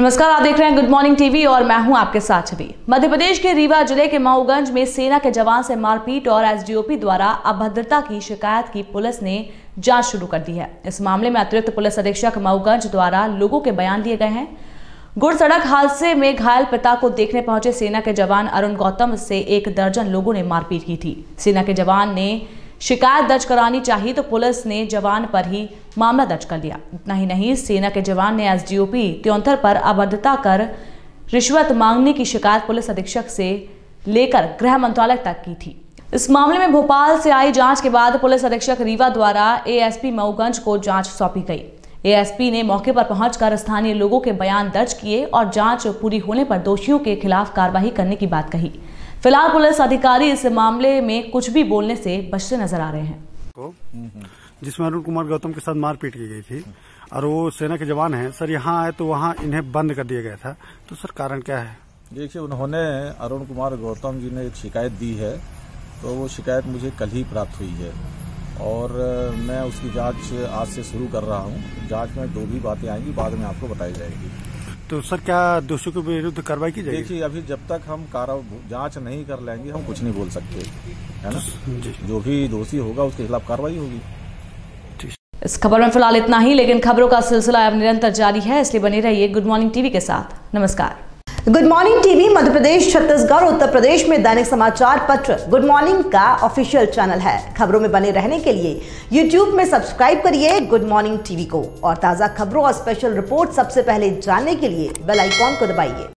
नमस्कार, आप देख रहे हैं गुड मॉर्निंग टीवी और मैं हूँ आपके साथ छवि। मध्य प्रदेश के रीवा ज़िले के माऊगंज में सेना के जवान से मारपीट और एसडीओपी द्वारा अभद्रता की शिकायत की पुलिस ने जाँच शुरू कर दी है। इस मामले में अतिरिक्त पुलिस अधीक्षक माऊगंज द्वारा लोगों के बयान लिए गए हैं। गुड़ सड़क हादसे में घायल पिता को देखने पहुँचे सेना के जवान अरुण गौतम से एक दर्जन लोगों ने मारपीट की थी। सेना के जवान ने शिकायत दर्ज करानी चाहिए तो पुलिस ने जवान पर ही मामला दर्ज कर लिया। इतना ही नहीं, सेना के जवान ने एसडीओपी त्योंतर पर अभद्रता कर रिश्वत मांगने की शिकायत पुलिस अधीक्षक से लेकर गृह मंत्रालय तक की थी। इस मामले में भोपाल से आई जाँच के बाद पुलिस अधीक्षक रीवा द्वारा एएसपी मऊगंज को जाँच सौंपी गई। एएसपी ने मौके पर पहुंचकर स्थानीय लोगों के बयान दर्ज किए और जाँच पूरी होने पर दोषियों के खिलाफ कार्रवाई करने की बात कही। फ़िलहाल पुलिस अधिकारी इस मामले में कुछ भी बोलने से बचते नज़र आ रहे हैं। को? जिसमें अरुण कुमार गौतम के साथ मारपीट की गई थी और वो सेना के जवान हैं। सर यहाँ आए तो वहाँ इन्हें बंद कर दिया गया था। तो सर कारण क्या है? देखिए उन्होंने अरुण कुमार गौतम जी ने एक शिकायत दी है तो वो शिकायत मुझे कल ही प्राप्त हुई है। और मैं उसकी जाँच आज से शुरू कर रहा हूँ। जाँच में जो भी बातें आएँगी बाद में आपको बताई जाएगी। तो सर क्या दोषियों के विरुद्ध कार्रवाई की जाएगी? देखिए अभी जब तक हम कार जाँच नहीं कर लेंगे हम कुछ नहीं बोल सकते है ना? जी। जो भी दोषी होगा उसके खिलाफ कार्रवाई होगी। इस खबर में फ़िलहाल इतना ही लेकिन खबरों का सिलसिला अब निरंतर जारी है इसलिए बने रहिए गुड मॉर्निंग टीवी के साथ। नमस्कार। Good morning TV Madhya Pradesh Chhattisgarh Uttar Pradesh में दैनिक समाचार पत्र गुड मॉर्निंग का ऑफिशियल चैनल है। खबरों में बने रहने के लिए यूट्यूब में सब्सक्राइब करिए गुड मॉर्निंग टीवी को। और ताज़ा खबरों और स्पेशल रिपोर्ट सबसे पहले जानने के लिए बेल आइकॉन को दबाइए।